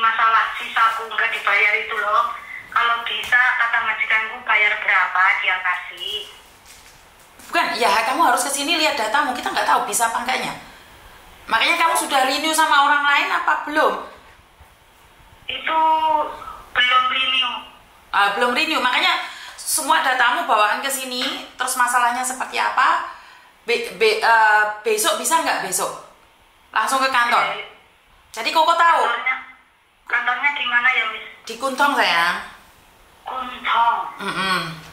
masalah sisaku nggak dibayar itu loh. Kalau bisa kata majikanku bayar berapa dia kasih. Bukan, ya kamu harus ke sini lihat datamu. Kita nggak tahu bisa apa enggaknya. Makanya kamu sudah renew sama orang lain apa belum? Itu belum renew. Ah, belum renew. Makanya semua datamu bawaan ke sini. Terus masalahnya seperti apa? Be- be- eh, besok bisa nggak besok? Langsung ke kantor. Eh, Jadi Koko tahu Kantornya, kantornya di mana ya, Miss? di Kuntong sayang. Kuntong. Mm-mm. Kuntong